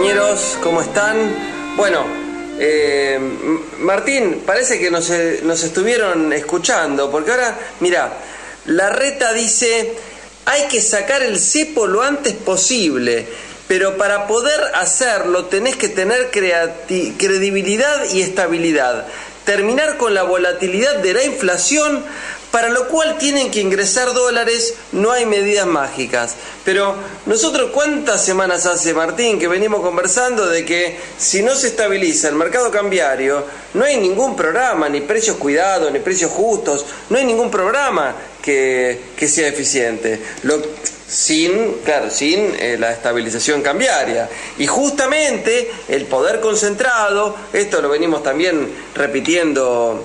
compañeros? ¿Cómo están? Bueno, eh, Martín, parece que nos, eh, nos estuvieron escuchando, porque ahora, mira, la reta dice, hay que sacar el cepo lo antes posible, pero para poder hacerlo tenés que tener credibilidad y estabilidad, terminar con la volatilidad de la inflación, para lo cual tienen que ingresar dólares, no hay medidas mágicas. Pero nosotros cuántas semanas hace, Martín, que venimos conversando de que si no se estabiliza el mercado cambiario, no hay ningún programa, ni precios cuidados, ni precios justos, no hay ningún programa que, sea eficiente. Sin, claro, sin eh, la estabilización cambiaria. Y justamente el poder concentrado, esto lo venimos también repitiendo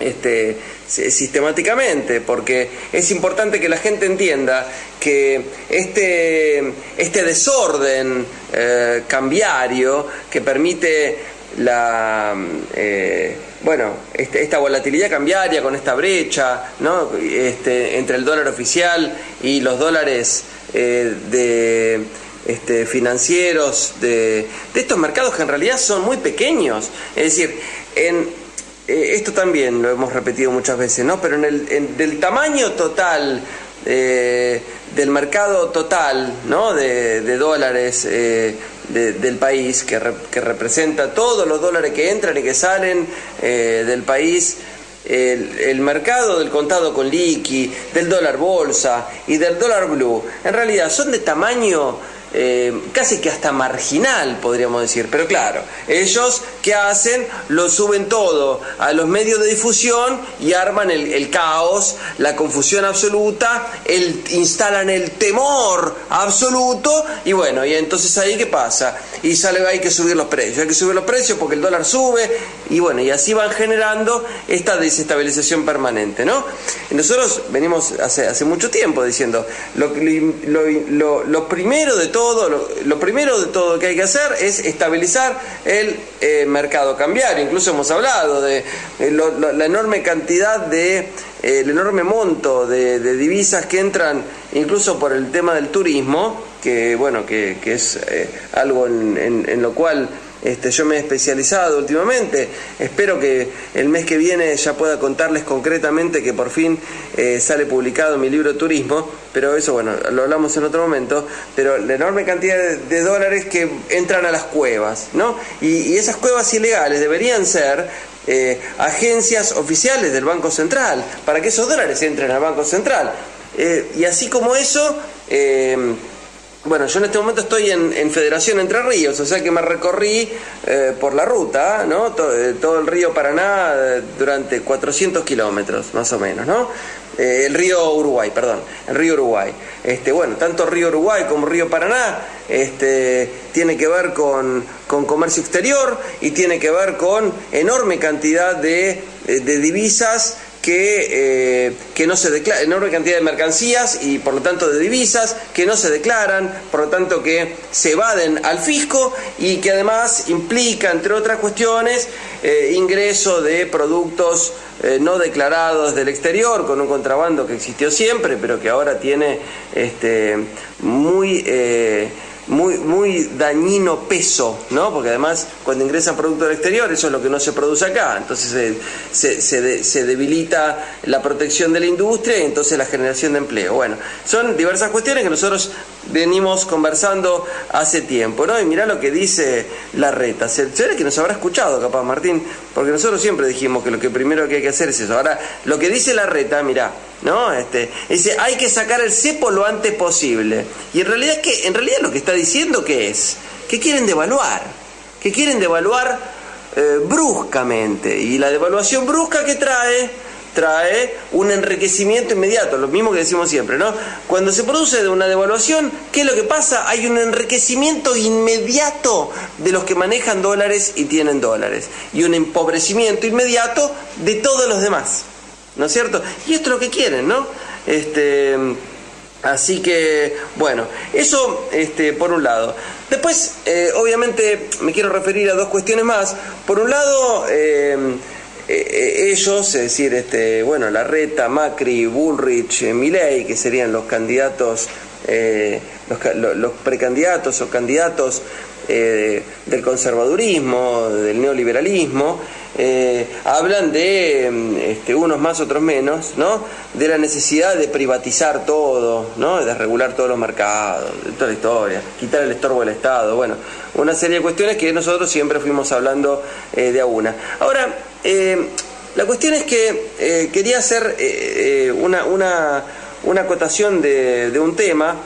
este, sistemáticamente, porque es importante que la gente entienda que este, este desorden eh, cambiario que permite la eh, bueno este, esta volatilidad cambiaria con esta brecha ¿no? este, entre el dólar oficial y los dólares eh, de este, financieros de, de estos mercados que en realidad son muy pequeños es decir en eh, esto también lo hemos repetido muchas veces, ¿no? Pero en el del tamaño total eh, del mercado total, ¿no? De, dólares eh, del país que, que, representa todos los dólares que entran y que salen del país. El, el, mercado del contado con liqui, del dólar bolsa y del dólar blue, en realidad son de tamaño eh, casi que hasta marginal, podríamos decir. Pero claro, ellos que hacen, lo suben todo a los medios de difusión y arman el, caos, la confusión absoluta, el, instalan el temor absoluto y bueno, y entonces ahí qué pasa? Y sale, hay que subir los precios, hay que subir los precios porque el dólar sube y bueno, y así van generando esta desestabilización permanente, ¿no? nosotros venimos hace, mucho tiempo diciendo, lo, lo, lo primero de todo, lo, primero de todo que hay que hacer es estabilizar el eh, mercado cambiario. Incluso hemos hablado de eh, la enorme cantidad de, eh, el enorme monto de, divisas que entran, incluso por el tema del turismo, que bueno, que, es algo en lo cual este, yo me he especializado últimamente. Espero que el mes que viene ya pueda contarles concretamente que por fin eh, sale publicado mi libro Turismo, pero eso, bueno, lo hablamos en otro momento. Pero la enorme cantidad de, dólares que entran a las cuevas, ¿no? Y, esas cuevas ilegales deberían ser eh, agencias oficiales del Banco Central, para que esos dólares entren al Banco Central. Eh, y así como eso, bueno, yo en este momento estoy en, Federación Entre Ríos, o sea que me recorrí eh, por la ruta, ¿no? Eh, todo, el río Paraná eh, durante 400 kilómetros, más o menos, ¿no? el río Uruguay, perdón, el río Uruguay. Este, bueno, tanto río Uruguay como río Paraná este, tiene que ver con, con comercio exterior y tiene que ver con enorme cantidad de, de divisas que, eh, que no se declaran, enorme cantidad de mercancías y por lo tanto de divisas que no se declaran, por lo tanto que se evaden al fisco y que además implica, entre otras cuestiones, eh, ingreso de productos eh, no declarados del exterior con un contrabando que existió siempre, pero que ahora tiene este, muy muy, muy dañino peso, ¿no? Porque además cuando ingresan productos del exterior, eso es lo que no se produce acá, entonces se, se, debilita la protección de la industria y entonces la generación de empleo. Bueno, son diversas cuestiones que nosotros venimos conversando hace tiempo, ¿no? Y mirá lo que dice la reta. Se, ve que nos habrá escuchado, capaz, Martín, porque nosotros siempre dijimos que lo que primero que hay que hacer es eso. Ahora, lo que dice la reta, mirá, ¿no? Este, dice, hay que sacar el cepo lo antes posible. Y en realidad, ¿qué? En realidad lo que está diciendo que es, que quieren devaluar, que quieren devaluar eh, bruscamente. Y la devaluación brusca que trae, trae un enriquecimiento inmediato, lo mismo que decimos siempre, ¿no? Cuando se produce una devaluación, ¿qué es lo que pasa? Hay un enriquecimiento inmediato de los que manejan dólares y tienen dólares. Y un empobrecimiento inmediato de todos los demás. ¿no es cierto? Y esto es lo que quieren, ¿no? Este, así que, bueno, eso este, por un lado. Después, eh, obviamente, me quiero referir a dos cuestiones más. Por un lado, eh, eh, ellos, es decir, este, bueno, la Reta, Macri, Bullrich, Milei, que serían los candidatos, los, los, precandidatos o candidatos eh, del conservadurismo, del neoliberalismo, eh, hablan de mm, este, unos más, otros menos, ¿no? de la necesidad de privatizar todo, ¿no? de regular todos los mercados, de toda la historia, quitar el estorbo del Estado, bueno, una serie de cuestiones que nosotros siempre fuimos hablando eh, de a una. Ahora, la cuestión es que quería hacer una, una, una, acotación de un tema,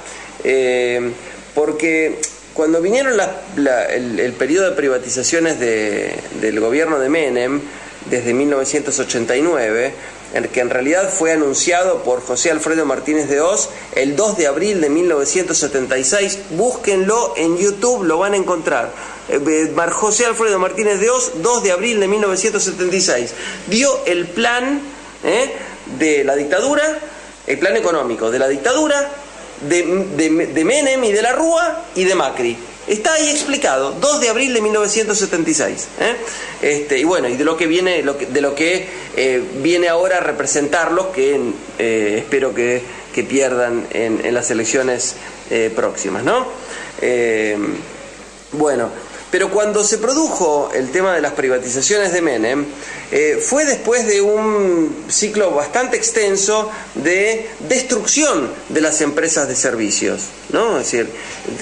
porque cuando vinieron el, periodo de privatizaciones del gobierno de Menem, desde 1989, que en realidad fue anunciado por José Alfredo Martínez de Oz el 2 de abril de 1976. Búsquenlo en YouTube, lo van a encontrar. Eh, José Alfredo Martínez de Oz, 2 de abril de 1976. Dio el plan eh, de la dictadura, el plan económico de la dictadura de, Menem y de la Rúa y de Macri. Está ahí explicado, 2 de abril de 1976. ¿eh? Este, y bueno, y de lo que viene, de lo que eh, viene ahora a representarlos, que eh, espero que, que, pierdan en, en las elecciones próximas, ¿no? bueno, pero cuando se produjo el tema de las privatizaciones de Menem, eh, fue después de un ciclo bastante extenso de destrucción de las empresas de servicios, ¿no? Es decir,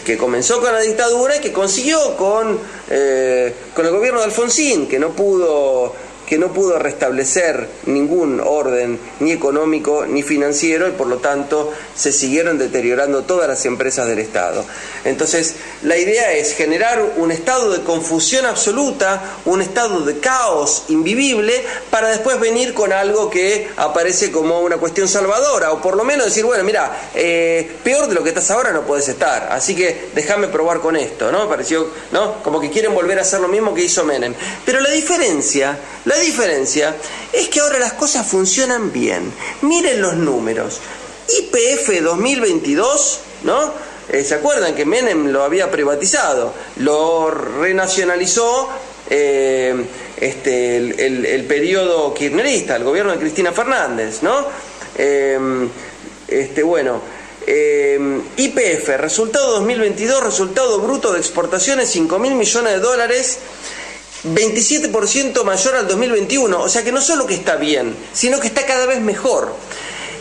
que comenzó con la dictadura y que consiguió con, eh, con el gobierno de Alfonsín, que no pudo que no pudo restablecer ningún orden ni económico ni financiero y por lo tanto se siguieron deteriorando todas las empresas del Estado. Entonces, la idea es generar un estado de confusión absoluta, un estado de caos invivible, para después venir con algo que aparece como una cuestión salvadora, o por lo menos decir, bueno, mira, eh, peor de lo que estás ahora no puedes estar, así que déjame probar con esto, ¿no? Pareció, ¿no? Como que quieren volver a hacer lo mismo que hizo Menem. Pero la diferencia, la diferencia es que ahora las cosas funcionan bien. Miren los números. IPF 2022, ¿no? Eh, ¿Se acuerdan que Menem lo había privatizado? Lo renacionalizó eh, este, el, periodo kirchnerista, el gobierno de Cristina Fernández, ¿no? Eh, este, bueno, IPF, resultado 2022, resultado bruto de exportaciones 5 mil millones de dólares. 27% mayor al 2021, o sea que no solo que está bien, sino que está cada vez mejor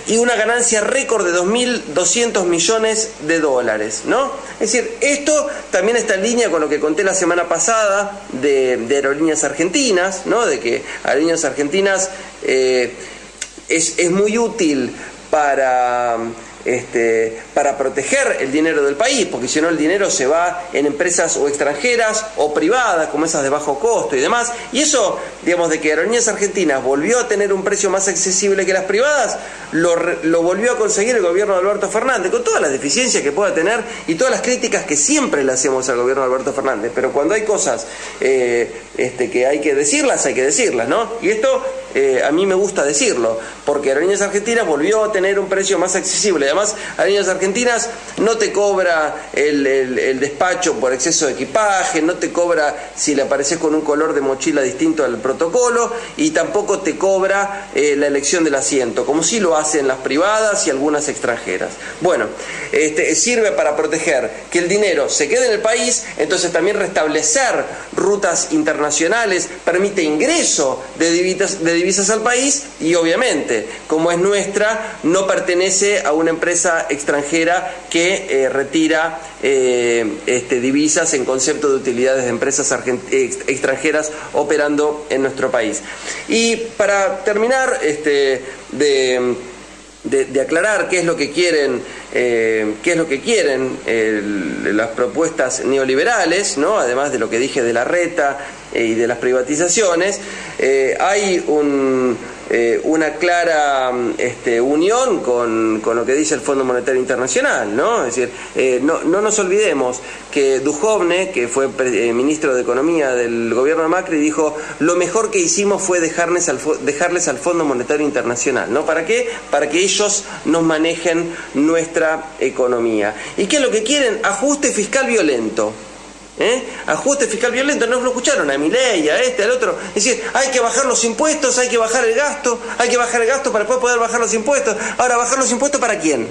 y una ganancia récord de 2.200 millones de dólares, ¿no? Es decir, esto también está en línea con lo que conté la semana pasada de, Aerolíneas Argentinas, ¿no? De que Aerolíneas Argentinas eh, es, es muy útil para este, para proteger el dinero del país, porque si no el dinero se va en empresas o extranjeras o privadas, como esas de bajo costo y demás. Y eso, digamos, de que Aerolíneas Argentinas volvió a tener un precio más accesible que las privadas, lo, volvió a conseguir el gobierno de Alberto Fernández, con todas las deficiencias que pueda tener y todas las críticas que siempre le hacemos al gobierno de Alberto Fernández. Pero cuando hay cosas eh, este, que hay que decirlas, hay que decirlas, ¿no? Y esto eh, a mí me gusta decirlo, porque Aerolíneas Argentinas volvió a tener un precio más accesible. Además, Aerolíneas Argentinas no te cobra el, despacho por exceso de equipaje, no te cobra si le apareces con un color de mochila distinto al protocolo y tampoco te cobra eh, la elección del asiento, como si lo hacen las privadas y algunas extranjeras. Bueno, este, sirve para proteger que el dinero se quede en el país, entonces también restablecer rutas internacionales, permite ingreso de divisas, de al país y obviamente, como es nuestra, no pertenece a una empresa extranjera que eh, retira eh, este, divisas en concepto de utilidades de empresas extranjeras operando en nuestro país. Y para terminar este, de, de, aclarar qué es lo que quieren, eh, qué es lo que quieren las propuestas neoliberales, ¿no? además de lo que dije de la reta y de las privatizaciones, hay un eh, una clara este, unión con, lo que dice el Fondo Monetario Internacional, ¿no? Es decir, eh, no, nos olvidemos que Duhovne, que fue eh, ministro de Economía del gobierno de Macri, dijo, lo mejor que hicimos fue dejarles al, dejarles al Fondo Monetario Internacional, ¿no? ¿Para qué? Para que ellos nos manejen nuestra economía. ¿Y qué es lo que quieren? Ajuste fiscal violento. ¿Eh? Ajuste fiscal violento, no lo escucharon a mi ley, a este, al otro. Es decir, hay que bajar los impuestos, hay que bajar el gasto, hay que bajar el gasto para después poder bajar los impuestos. Ahora, ¿bajar los impuestos para quién?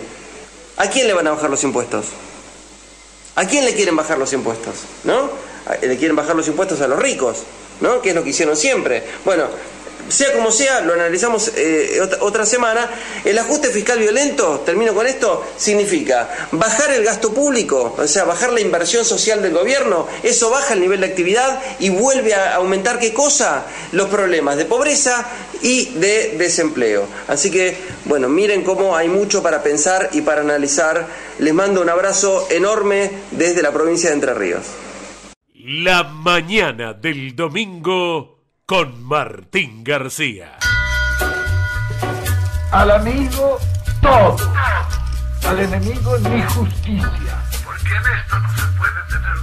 ¿A quién le van a bajar los impuestos? ¿A quién le quieren bajar los impuestos? ¿No? Le quieren bajar los impuestos a los ricos, ¿no? Que es lo que hicieron siempre. Bueno, sea como sea, lo analizamos eh, otra, semana, el ajuste fiscal violento, termino con esto, significa bajar el gasto público, o sea, bajar la inversión social del gobierno, eso baja el nivel de actividad y vuelve a aumentar qué cosa? Los problemas de pobreza y de desempleo. Así que, bueno, miren cómo hay mucho para pensar y para analizar. Les mando un abrazo enorme desde la provincia de Entre Ríos. La mañana del domingo con Martín García. Al amigo todo, al enemigo ni justicia. Porque en esto no se puede tener